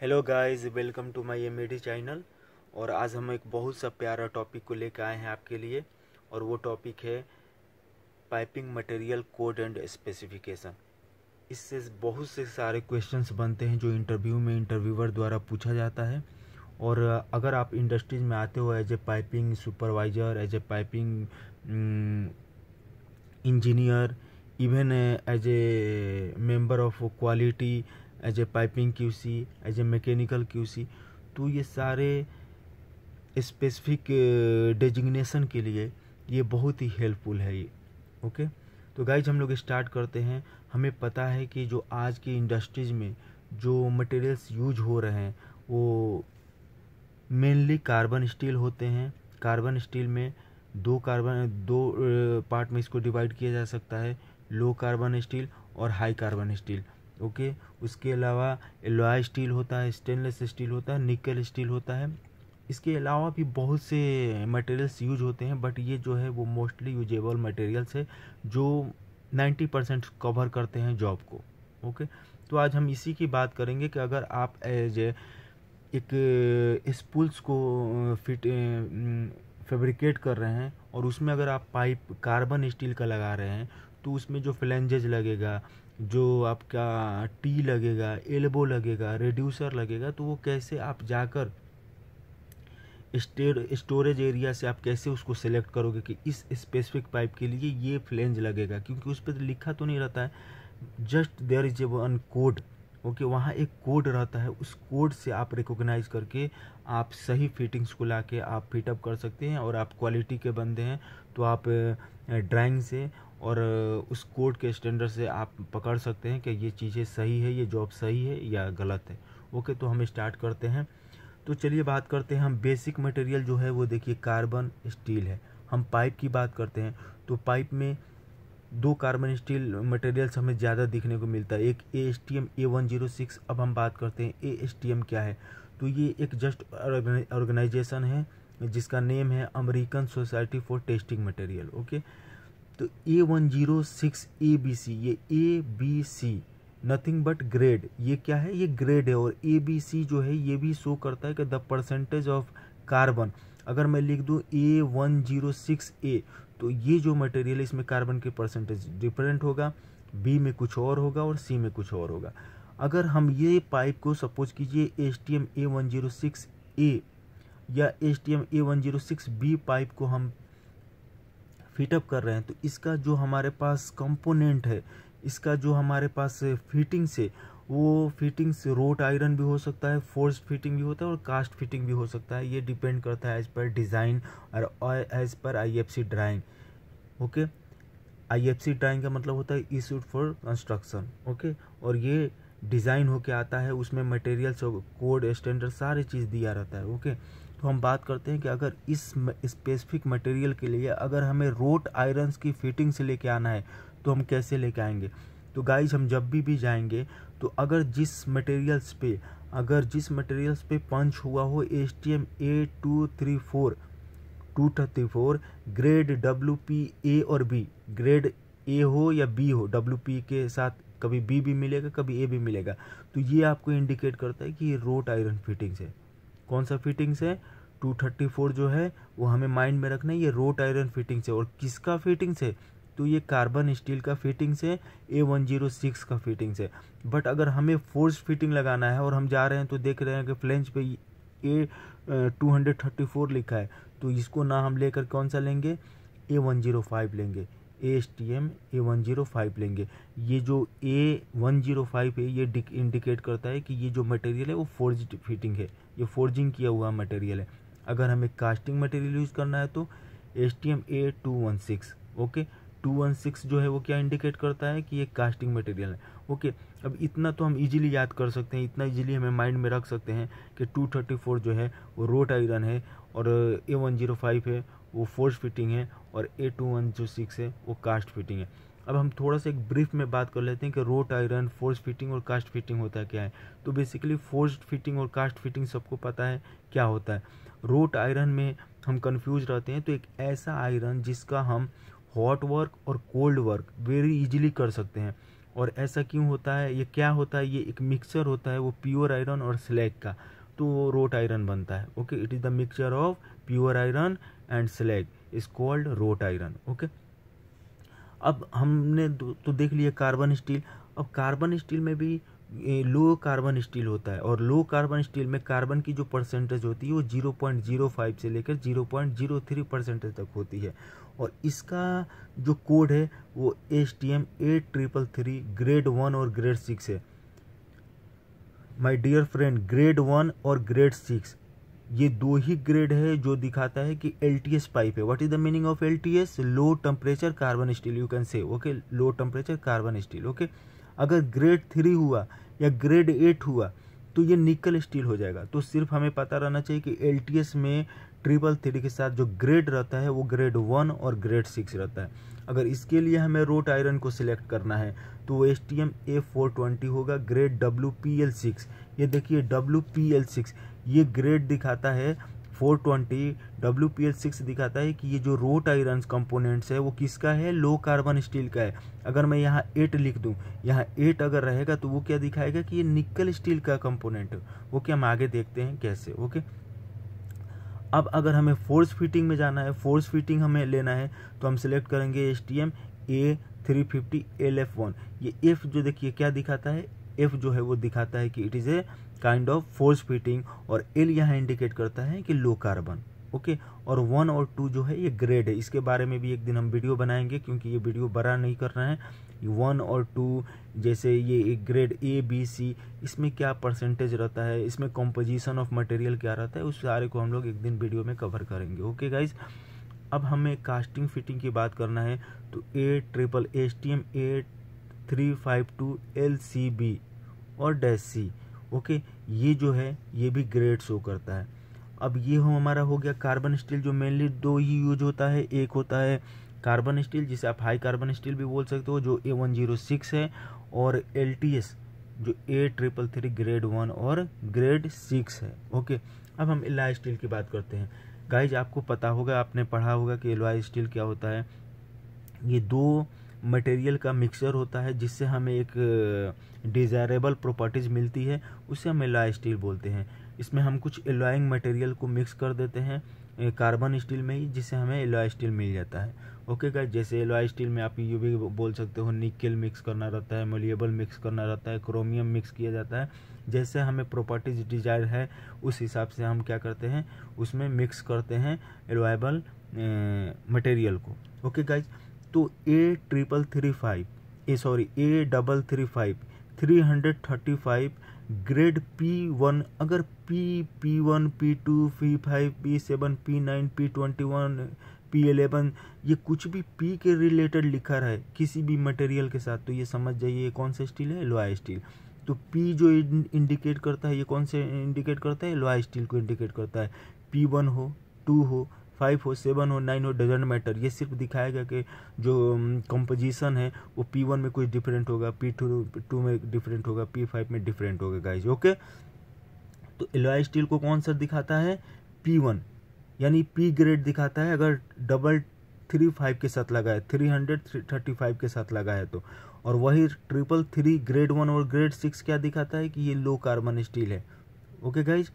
Hello guys welcome to my MAD channel और आज हम एक बहुत सा प्यारा टॉपिक को लेकर आए हैं आपके लिए। और वो टॉपिक है piping material code and specification इससे बहुत से सारे क्वेश्चंस बनते हैं जो इंटरव्यू में इंटरव्यूअर द्वारा पूछा जाता है। और अगर आप इंडस्ट्रीज़ में आते हो as a piping supervisor as a piping engineer even as a member of quality as a piping Q C as a mechanical Q C तो ये सारे स्पेसिफिक डेजिग्नेशन uh, के लिए ये बहुत ही हेल्पफुल है ये ओके तो गाइज़ हम लोग स्टार्ट करते हैं। हमें पता है कि जो आज की इंडस्ट्रीज़ में जो मटेरियल्स यूज़ हो रहे हैं वो मेनली कार्बन स्टील होते हैं। कार्बन स्टील में दो कार्बन दो पार्ट uh, में इसको डिवाइड किया जा सकता है। लो कार्बन स्टील और हाई कार्बन स्टील ओके? उसके अलावा एलोआ स्टील होता है, स्टेनलेस स्टील होता है, निकल स्टील होता है। इसके अलावा भी बहुत से मटेरियल्स यूज़ होते हैं बट ये जो है वो मोस्टली यूजेबल मटेरियल्स है, जो 90 परसेंट कवर करते हैं जॉब को, ओके? तो आज हम इसी की बात करेंगे कि अगर आप एज एक स्पूल्स को फिट फेब्रिकेट कर रहे हैं, और उसमें अगर आप पाइप कार्बन स्टील का लगा रहे हैं तो उसमें जो फ्लेंजेज लगेगा जो आपका टी लगेगा एल्बो लगेगा रेड्यूसर लगेगा तो वो कैसे आप जाकर स्टेर स्टोरेज एरिया से आप कैसे उसको सेलेक्ट करोगे कि इस स्पेसिफिक पाइप के लिए ये फ्लेंज लगेगा? क्योंकि उस पर लिखा तो नहीं रहता है। Just there is a one code okay वहाँ एक कोड रहता है। उस कोड से आप रिकोगनाइज करके आप सही फिटिंग्स को ला के आप फिटअप कर सकते हैं और आप क्वालिटी के बंदे हैं। तो आप ड्राइंग से और उस कोर्ट के स्टैंडर्ड से आप पकड़ सकते हैं कि ये चीज़ें सही है, ये जॉब सही है या गलत है। ओके तो हम स्टार्ट करते हैं। तो चलिए बात करते हैं हम बेसिक मटेरियल जो है वो देखिए कार्बन स्टील है। हम पाइप की बात करते हैं। तो पाइप में दो कार्बन स्टील मटेरियल्स हमें ज़्यादा दिखने को मिलता है। एक A S T M A one zero six अब हम बात करते हैं ए एस टी एम क्या है। तो ये एक जस्ट ऑर्गेनाइजेशन है, जिसका नेम है American society for testing material. Okay तो A one zero six A B C ये A B C nothing but grade ये क्या है? ये ग्रेड है और ए बी सी जो है, ये भी शो करता है कि द परसेंटेज ऑफ़ कार्बन अगर मैं लिख दूँ A one zero six A तो ये जो मटेरियल है, इसमें कार्बन के परसेंटेज डिफरेंट होगा बी में कुछ और होगा और सी में कुछ और होगा। अगर हम ये पाइप को सपोज़ कीजिए S T M A one zero six A या S T M A one zero six B pipe को हम फिटअप कर रहे हैं तो इसका जो हमारे पास कंपोनेंट है, इसका जो हमारे पास फिटिंग्स है, वो फिटिंग्स रोट आयरन भी हो सकता है फोर्स फिटिंग भी होता है और कास्ट फिटिंग भी हो सकता है। ये डिपेंड करता है एज पर डिज़ाइन और as per I F C drawing okay I F C drawing का मतलब होता है इशूड फॉर कंस्ट्रक्शन ओके और ये डिज़ाइन होके आता है, उसमें मटेरियल्स कोड स्टैंडर्ड सारी चीज़ दिया रहता है ओके तो हम बात करते हैं कि अगर इस स्पेसिफिक मटेरियल के लिए अगर हमें रोट आयरन्स की फिटिंग से लेके आना है तो हम कैसे लेके आएँगे? तो गाइज़ हम जब भी भी जाएँगे तो अगर जिस मटेरियल्स पे, अगर जिस मटेरियल्स पे पंच हुआ हो S T M A two three four two thirty four grade W P A और बी ग्रेड ए हो या बी हो डब्ल्यू पी के साथ कभी बी भी मिलेगा, कभी ए भी मिलेगा। तो ये आपको इंडिकेट करता है कि ये रोट आयरन फिटिंग्स है। कौन सा फिटिंग्स है? 234 जो है, वो हमें माइंड में रखना है, ये रोट आयरन फिटिंग्स है। और किसका फिटिंग्स है? तो ये कार्बन स्टील का फिटिंग्स है ए वन ज़ीरो सिक्स का फिटिंग्स है। बट अगर हमें फोर्स फिटिंग लगाना है और हम जा रहे हैं तो देख रहे हैं कि फ्लेंच पे A two hundred thirty four लिखा है। तो इसको ना हम लेकर कौन सा लेंगे? ए वन ज़ीरो फाइव लेंगे। S T M A one zero five लेंगे। ये जो ए वन ज़ीरो फाइव है, ये इंडिकेट करता है कि ये जो मटेरियल है, वो फोर्ज फिटिंग है। ये फोर्जिंग किया हुआ मटेरियल है। अगर हमें कास्टिंग मटेरियल यूज़ करना है तो S T M A two one six okay two one six जो है, वो क्या इंडिकेट करता है कि ये कास्टिंग मटेरियल है ओके अब इतना तो हम इजीली याद कर सकते हैं, इतना इजीली हमें माइंड में रख सकते हैं कि टू थर्टी फोर जो है, वो रोट आयरन है और ए वन ज़ीरो फाइव है वो फोर्स फिटिंग है और ए टू वन जो सिक्स है वो कास्ट फिटिंग है। अब हम थोड़ा सा एक ब्रीफ में बात कर लेते हैं कि रोट आयरन फोर्स फिटिंग और कास्ट फिटिंग होता क्या है। तो बेसिकली फोर्स फिटिंग और कास्ट फिटिंग सबको पता है क्या होता है। रोट आयरन में हम कंफ्यूज रहते हैं तो एक ऐसा आयरन जिसका हम हॉट वर्क और कोल्ड वर्क वेरी इजीली कर सकते हैं। और ऐसा क्यों होता है? ये क्या होता है? ये एक मिक्सचर होता है, वो प्योर आयरन और स्लैग का। तो वो रोट आयरन बनता है okay it is the mixture of pure iron and slag is called wrought iron okay अब हमने तो देख लिया कार्बन स्टील अब कार्बन स्टील में भी लो कार्बन स्टील होता है और लो कार्बन स्टील में कार्बन की जो परसेंटेज होती है, वो ज़ीरो पॉइंट ज़ीरो फाइव से लेकर zero point zero three percentage तक होती है। और इसका जो कोड है, वो H T M eight triple three grade one और ग्रेड सिक्स है। My dear friend grade one और ग्रेड सिक्स ये दो ही ग्रेड है जो दिखाता है कि एल पाइप है. What is the meaning of LTS low temperature carbon steel you can say okay low temperature carbon steel okay अगर ग्रेड थ्री हुआ या ग्रेड एट हुआ तो ये निकल स्टील हो जाएगा. तो सिर्फ़ हमें पता रहना चाहिए कि एल में ट्रिपल थ्री के साथ जो ग्रेड रहता है, वो ग्रेड वन और ग्रेड सिक्स रहता है. अगर इसके लिए हमें रोट आयरन को सिलेक्ट करना है तो वो S T M A four twenty होगा grade W P L six ये देखिए डब्ल्यू पी एल सिक्स ये ग्रेड दिखाता है 420 डब्ल्यू पी एल सिक्स दिखाता है कि ये जो रोट आयरन कंपोनेंट्स है, वो किसका है? लो कार्बन स्टील का है। अगर मैं यहाँ एट लिख दूँ, यहाँ एट अगर रहेगा तो वो क्या दिखाएगा कि ये निकल स्टील का कंपोनेंट वो क्या हम आगे देखते हैं कैसे? ओके अब अगर हमें फोर्स फिटिंग में जाना है फोर्स फिटिंग हमें लेना है तो हम सिलेक्ट करेंगे S T M A three fifty L F one ये एफ़ जो देखिए, क्या दिखाता है? एफ़ जो है वो दिखाता है कि it is a kind of forged fitting और एल यहाँ इंडिकेट करता है कि लो कार्बन ओके, और वन और टू जो है, ये ग्रेड है। इसके बारे में भी एक दिन हम वीडियो बनाएँगे, क्योंकि ये वीडियो बड़ा नहीं करना है। वन और टू, जैसे ये एक ग्रेड ए, बी, सी, इसमें क्या परसेंटेज रहता है, इसमें कॉम्पोजिशन ऑफ़ मटेरियल क्या रहता है, उस सारे को हम लोग एक दिन वीडियो में कवर करेंगे। ओके गाइज़ अब हमें कास्टिंग फिटिंग की बात करना है तो A triple H T M A three five two L C B और डैश सी ओके, ये जो है, ये भी ग्रेड शो करता है। अब ये हो हमारा हो गया कार्बन स्टील जो मेनली दो ही यूज़ होता है। एक होता है कार्बन स्टील जिसे आप हाई कार्बन स्टील भी बोल सकते हो, जो ए वन ज़ीरो सिक्स है, और एल टी एस जो A triple three grade one और ग्रेड सिक्स है। ओके अब हम एला स्टील की बात करते हैं। गाइज़ आपको पता होगा, आपने पढ़ा होगा कि एलवाई स्टील क्या होता है। ये दो मटेरियल का मिक्सचर होता है, जिससे हमें एक डिज़ायरेबल प्रॉपर्टीज़ मिलती है, उसे हम एलॉय स्टील बोलते हैं। इसमें हम कुछ एलॉइंग मटेरियल को मिक्स कर देते हैं कार्बन स्टील में ही, जिससे हमें एलॉय स्टील मिल जाता है। ओके गाइस जैसे एलॉय स्टील में आप ये भी बोल सकते हो निकेल मिक्स करना रहता है मोलिएबल मिक्स करना रहता है क्रोमियम मिक्स किया जाता है। जैसे हमें प्रॉपर्टीज़ डिज़ायर है, उस हिसाब से हम क्या करते हैं, उसमें मिक्स करते हैं एलोएबल मटेरियल को। ओके गाइज़ तो A triple three five A sorry A double three five three hundred thirty five grade P one, अगर P P one, P two, P five, P seven, P nine, P twenty one, P eleven ये कुछ भी P के related लिखा रहा है किसी भी मटेरियल के साथ तो ये समझ जाइए ये कौन सा स्टील है? लोहा स्टील तो पी जो इंडिकेट करता है, ये कौन से इंडिकेट करता है? लोहा स्टील को इंडिकेट करता है। पी वन हो, टू हो फाइव हो सेवन हो नाइन हो डजेंट मैटर ये सिर्फ़ दिखाएगा कि जो कंपोजिशन है, वो पी वन में कुछ डिफरेंट होगा पी टू टू में डिफरेंट होगा पी फाइव में डिफरेंट होगा गाइज़ ओके तो एलोई स्टील को कौन सा दिखाता है? पी वन यानी पी ग्रेड दिखाता है, अगर डबल थ्री फाइव के साथ लगा है थ्री हंड्रेड थर्टी फाइव के साथ लगा है तो। और वही ट्रिपल थ्री ग्रेड वन और ग्रेड सिक्स क्या दिखाता है कि ये लो कार्बन स्टील है ओके गाइज़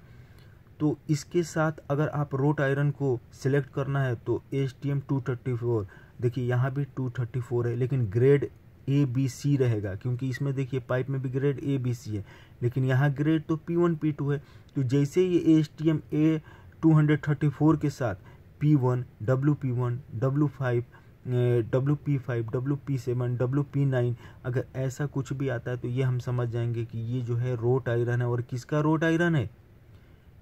तो इसके साथ अगर आप रोट आयरन को सिलेक्ट करना है तो H T M two thirty four देखिए यहाँ भी टू थर्टी फोर है, लेकिन ग्रेड ए बी सी रहेगा, क्योंकि इसमें देखिए पाइप में भी ग्रेड ए बी सी है, लेकिन यहाँ ग्रेड तो पी वन पी टू है तो जैसे ये H T M A two hundred thirty four के साथ P one W P one W five W P five W P seven W P nine अगर ऐसा कुछ भी आता है तो ये हम समझ जाएँगे कि ये जो है रोट आयरन है, और किसका रोट आयरन है?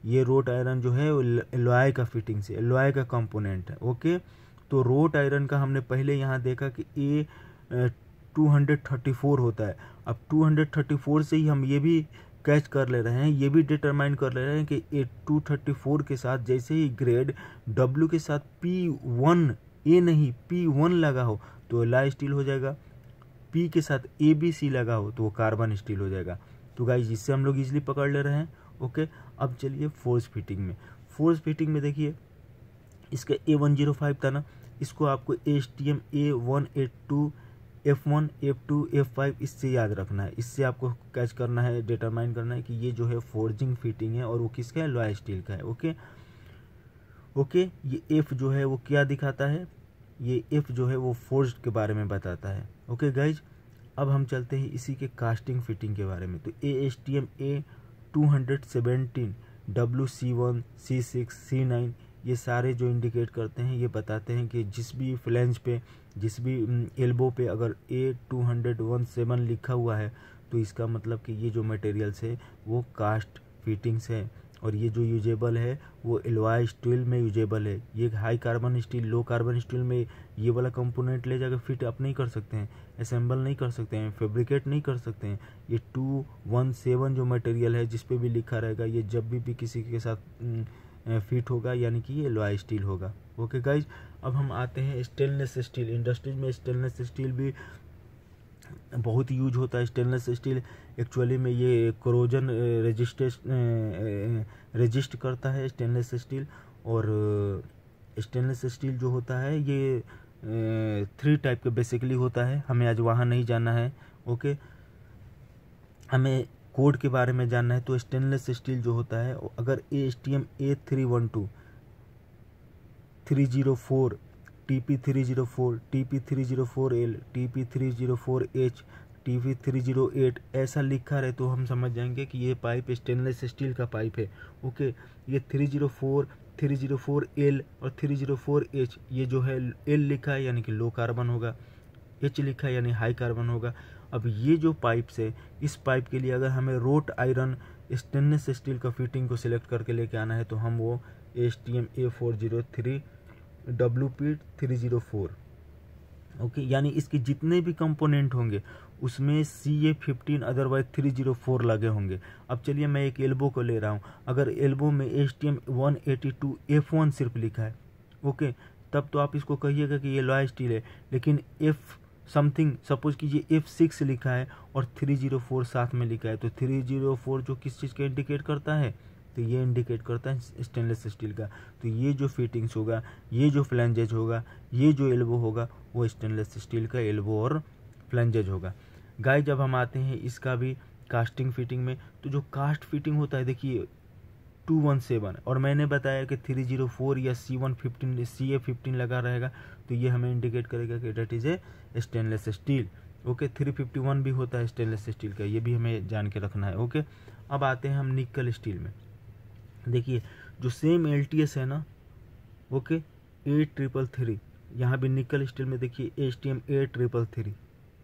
ये रोट आयरन जो है एलोय का फिटिंग से एलोय का कंपोनेंट है ओके तो रोट आयरन का हमने पहले यहाँ देखा कि A two hundred thirty four होता है। अब टू हंड्रेड थर्टी फोर से ही हम ये भी कैच कर ले रहे हैं, ये भी डिटरमाइन कर ले रहे हैं कि ए टू थर्टी फोर के साथ जैसे ही ग्रेड डब्ल्यू के साथ पी वन ए नहीं पी वन लगा हो तो ला स्टील हो जाएगा। पी के साथ ए बी सी लगा हो तो वो कार्बन स्टील हो जाएगा। तो गाइज़ इससे हम लोग इजिली पकड़ ले रहे हैं ओके अब चलिए फोर्स फिटिंग में। फोर्स फिटिंग में देखिए, इसका ए वन ज़ीरो फाइव था ना, इसको आपको H T M A one eight two F one F two F five इससे याद रखना है। इससे आपको कैच करना है डिटरमाइन करना है कि ये जो है फोर्जिंग फिटिंग है और वो किसका है? लॉय स्टील का है ओके ओके ये एफ़ जो है वो क्या दिखाता है? ये एफ़ जो है वो फोर्ज के बारे में बताता है। ओके गाइज़ अब हम चलते हैं इसी के कास्टिंग फिटिंग के बारे में। तो A S T M A two hundred seventeen W C one C six C nine ये सारे जो इंडिकेट करते हैं, ये बताते हैं कि जिस भी फ्लेंज पे, जिस भी एल्बो पे अगर A two hundred one seven लिखा हुआ है तो इसका मतलब कि ये जो मटेरियल्स है, वो कास्ट फिटिंग्स है। और ये जो यूजेबल है, वो एलवाई स्टील में यूजेबल है। ये high carbon steel low carbon steel में ये वाला कंपोनेंट ले जाकर फिट आप नहीं कर सकते हैं। असेंबल नहीं कर सकते हैं फेब्रिकेट नहीं कर सकते हैं। ये टू वन सेवन जो मटेरियल है जिस पे भी लिखा रहेगा ये जब भी, भी किसी के साथ फिट होगा यानी कि ये एलवाई स्टील होगा। ओके गाइज़ अब हम आते हैं स्टेनलेस स्टील इंडस्ट्रीज़ में स्टेनलेस स्टील भी बहुत यूज़ होता है स्टेनलेस स्टील एक्चुअली में ये क्रोजन रजिस्टेस रजिस्ट करता है स्टेनलेस स्टील और स्टेनलेस स्टील जो होता है ये थ्री टाइप के बेसिकली होता है। हमें आज वहाँ नहीं जाना है, ओके? हमें कोड के बारे में जानना है तो स्टेनलेस स्टील जो होता है, अगर A S T M A three one two three zero four T P three zero four T P three zero four L T P three zero four H T V three zero eight ऐसा लिखा रहे तो हम समझ जाएँगे कि ये pipe stainless steel का पाइप है। ओके ये three zero four three zero four L और थ्री ज़ीरो फोर एच ये जो है एल लिखा है, यानी कि लो कार्बन होगा। एच लिखा है, यानी हाई कार्बन होगा। अब ये जो पाइप्स है, इस पाइप के लिए अगर हमें रोट आयरन स्टेनलेस स्टील का फिटिंग को सिलेक्ट करके लेके आना है तो हम वो S T M A four zero three W P three zero four okay यानी इसके जितने भी कंपोनेंट होंगे उसमें C A fifteen otherwise three zero four लगे होंगे। अब चलिए मैं एक एल्बो को ले रहा हूँ। अगर एल्बो में H T M one eighty two F one सिर्फ़ लिखा है ओके तब तो आप इसको कहिएगा कि ये लॉय स्टील है। लेकिन एफ़ समथिंग सपोज़ कीजिए एफ़ सिक्स लिखा है और थ्री ज़ीरो फोर साथ में लिखा है तो थ्री ज़ीरो फोर जो किस चीज़ का इंडिकेट करता है? तो ये इंडिकेट करता है स्टेनलेस स्टील का। तो ये जो फिटिंग्स होगा, ये जो फ्लैंजेज होगा, ये जो एल्बो होगा, वो स्टेनलेस स्टील का एल्बो और फ्लैंजेज होगा। गाय जब हम आते हैं इसका भी कास्टिंग फिटिंग में तो जो कास्ट फिटिंग होता है, देखिए टू वन सेवन और मैंने बताया कि थ्री ज़ीरो फोर या C one fifteen C A fifteen लगा रहेगा तो ये हमें इंडिकेट करेगा कि that is a stainless steel okay three fifty one भी होता है स्टेनलेस स्टील का, ये भी हमें जान के रखना है। ओके अब आते हैं हम निकल स्टील में। देखिए, जो सेम एल टी एस है ना ओके एट ट्रिपल थ्री यहाँ भी निकल स्टील में देखिए H T M eight triple three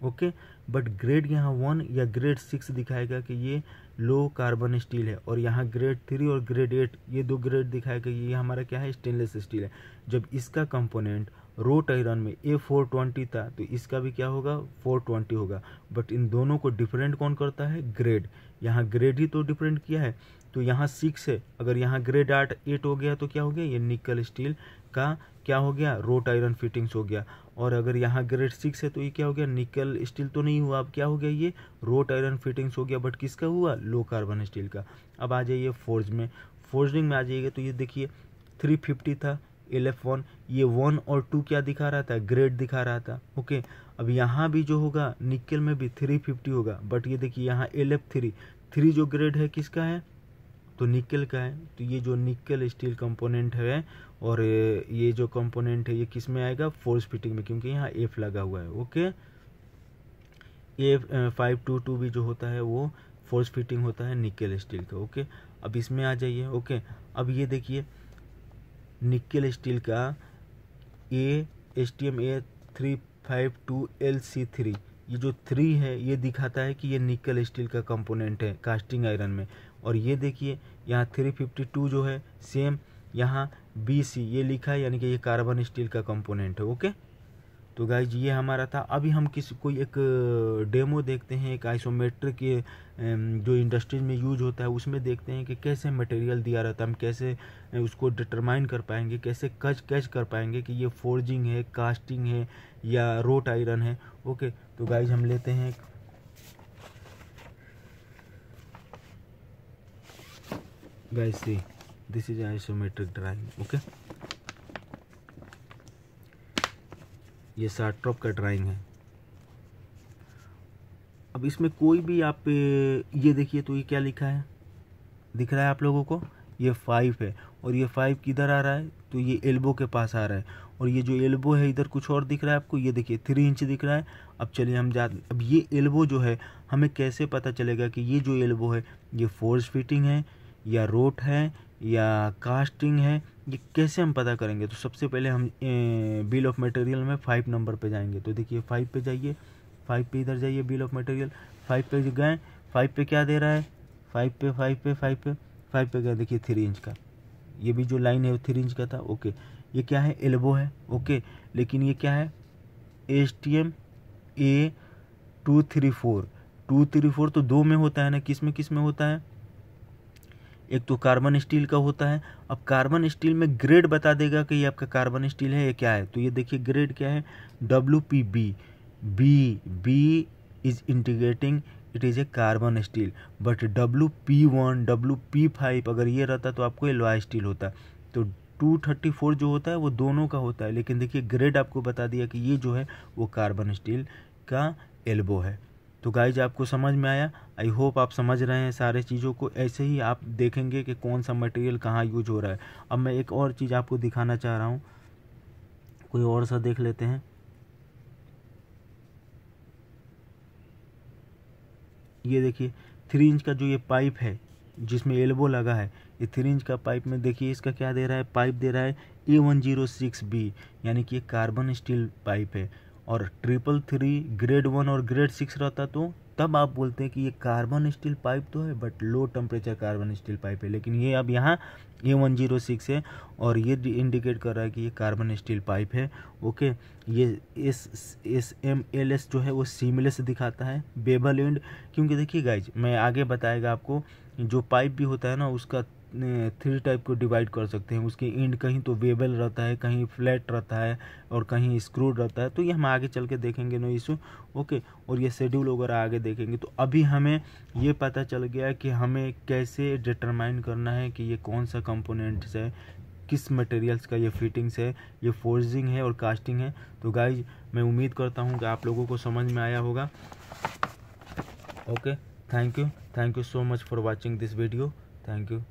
okay? But grade यहाँ वन या ग्रेड सिक्स दिखाएगा कि ये लो कार्बन स्टील है। और यहाँ ग्रेड थ्री और ग्रेड एट ये दो ग्रेड दिखाएगा ये हमारा क्या है? स्टेनलेस स्टील है। जब इसका कंपोनेंट रोट आयरन में ए फोर ट्वेंटी था तो इसका भी क्या होगा? फोर ट्वेंटी होगा। बट इन दोनों को डिफरेंट कौन करता है? ग्रेड यहाँ ग्रेड ही तो डिफरेंट किया है। तो यहाँ सिक्स है। अगर यहाँ ग्रेड आठ एट हो गया तो क्या हो गया? ये निकल स्टील का क्या हो गया? रोट आयरन फिटिंग्स हो गया। और अगर यहाँ ग्रेड सिक्स है तो ये क्या हो गया? निकल स्टील तो नहीं हुआ। अब क्या हो गया ये? रोट आयरन फिटिंग्स हो गया। बट किसका हुआ? लो कार्बन स्टील का। अब आ जाइए फोर्ज में। फोर्जिंग में आ जाइएगा तो ये देखिए थ्री फिफ्टी था एल एफ़ वन ये वन और टू क्या दिखा रहा था? ग्रेड दिखा रहा था। ओके अब यहाँ भी जो होगा निकल में भी थ्री फिफ्टी होगा। बट ये देखिए यहाँ एल एफ़ थ्री थ्री जो ग्रेड है किसका है? तो निकल का है। तो ये जो निकल स्टील कंपोनेंट है और ये जो कंपोनेंट है, ये किसमें आएगा? फोर्स फिटिंग में, क्योंकि यहाँ एफ़ लगा हुआ है, okay? A five two two भी जो होता है, वो फोर्स फिटिंग होता है निकल स्टील का, ओके? अब इसमें आ जाइए, ओके? अब ये देखिए, निकल स्टील का A S T M A three five two L C three ये जो थ्री है, ये दिखाता है कि ये निकल स्टील का कंपोनेंट है, कास्टिंग आयरन में। और ये देखिए, यहाँ थ्री फिफ्टी टू जो है सेम यहाँ बी सी ये लिखा है, यानी कि ये कार्बन स्टील का कंपोनेंट है ओके तो गाइज़ ये हमारा था। अभी हम किसी, कोई एक डेमो देखते हैं, एक आइसोमेट्रिक जो इंडस्ट्रीज़ में यूज़ होता है, उसमें देखते हैं कि कैसे मटेरियल दिया रहता है, हम कैसे उसको डिटरमाइन कर पाएँगे, कैसे कच कैच कर पाएँगे कि ये फोर्जिंग है कास्टिंग है, या रोट आयरन है ओके तो गाइज़ हम लेते हैं guys, see, this is isometric drawing, okay? ये साठ टॉप का ड्राइंग है। अब इसमें कोई भी आप ये देखिए तो ये क्या लिखा है? दिख रहा है आप लोगों को? ये फाइव है। और ये फाइव किधर आ रहा है? तो ये एल्बो के पास आ रहा है। और ये जो एल्बो है, इधर कुछ और दिख रहा है आपको? ये देखिए थ्री इंच दिख रहा है। अब चलिए हम जा, अब ये एल्बो जो है, हमें कैसे पता चलेगा कि ये जो एल्बो है, ये फोर्स फिटिंग है या रोट है, या कास्टिंग है, ये कैसे हम पता करेंगे? तो सबसे पहले हम बिल ऑफ़ मटेरियल में फाइव नंबर पे जाएँगे। तो देखिए फाइव पे जाइए फाइव पे इधर जाइए बिल ऑफ़ मटेरियल फाइव पे गए फाइव पे क्या दे रहा है? फाइव पे फाइव पे फाइव पे फाइव पे गए, देखिए थ्री इंच का। ये भी जो लाइन है, वो थ्री इंच का था ओके ये क्या है? एल्बो है ओके लेकिन ये क्या है? S T M A two three four two three four तो दो में होता है ना, किसमें किसमें होता है? एक तो कार्बन स्टील का होता है। अब कार्बन स्टील में ग्रेड बता देगा कि ये आपका कार्बन स्टील है या क्या है। तो ये देखिए ग्रेड क्या है? W P B B B is integrating it is a carbon steel but W P one W P five अगर ये रहता तो आपको एलवाई स्टील होता। तो टू थर्टी फोर जो होता है, वो दोनों का होता है। लेकिन देखिए ग्रेड आपको बता दिया कि ये जो है, वो कार्बन स्टील का एल्बो है। तो गाइज़ आपको समझ में आया? आई होप आप समझ रहे हैं सारे चीज़ों को। ऐसे ही आप देखेंगे कि कौन सा मटेरियल कहाँ यूज़ हो रहा है। अब मैं एक और चीज़ आपको दिखाना चाह रहा हूँ। कोई और सा देख लेते हैं। ये देखिए थ्री इंच का जो ये पाइप है, जिसमें एल्बो लगा है, ये थ्री इंच का पाइप में देखिए, इसका क्या दे रहा है? पाइप दे रहा है A one zero six B यानी कि ये कार्बन स्टील पाइप है। और ट्रिपल थ्री ग्रेड वन और ग्रेड सिक्स रहता तो तब आप बोलते हैं कि ये कार्बन स्टील पाइप तो है but low temperature carbon steel pipe है। लेकिन ये अब यहाँ ए वन ज़ीरो सिक्स है और ये इंडिकेट कर रहा है कि ये कार्बन स्टील पाइप है। ओके ये S S M L S जो है वो सीमलेस दिखाता है बेबल एंड क्योंकि देखिए गाइज़ मैं आगे बताएगा आपको, जो पाइप भी होता है ना, उसका थ्री टाइप को डिवाइड कर सकते हैं। उसके इंड कहीं तो वेबल रहता है, कहीं फ्लैट रहता है और कहीं स्क्रूड रहता है। तो ये हम आगे चल के देखेंगे नो इशू ओके और ये शेड्यूल वगैरह आगे देखेंगे। तो अभी हमें ये पता चल गया कि हमें कैसे डिटरमाइन करना है कि ये कौन सा कंपोनेंट्स है, किस मटेरियल्स का ये फिटिंग्स है, ये फोर्जिंग है और कास्टिंग है। तो गाइज़ मैं उम्मीद करता हूँ कि आप लोगों को समझ में आया होगा। Okay thank you thank you so much for watching this video thank you